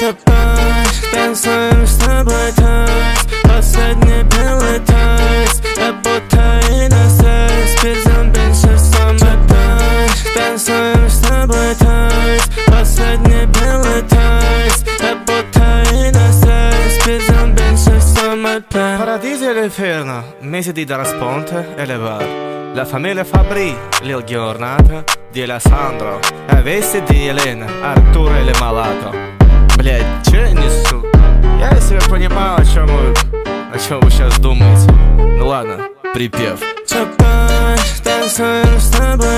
Ночь опять, танцуем с тобой танц Последний белый танц, работа и на секс Безум больше сам опять, танцуем с тобой танц Последний белый танц, работа и на секс Безум больше сам опять Paradiso e l'inferno, mese di Dallas Ponte e le bar La famiglia Fabri, Lil Giornata di Alessandro, Avessi di Elena, Arturo e le Malato чем вы, о чем вы сейчас думаете? Ну ладно, припев. Чапай, с тобой.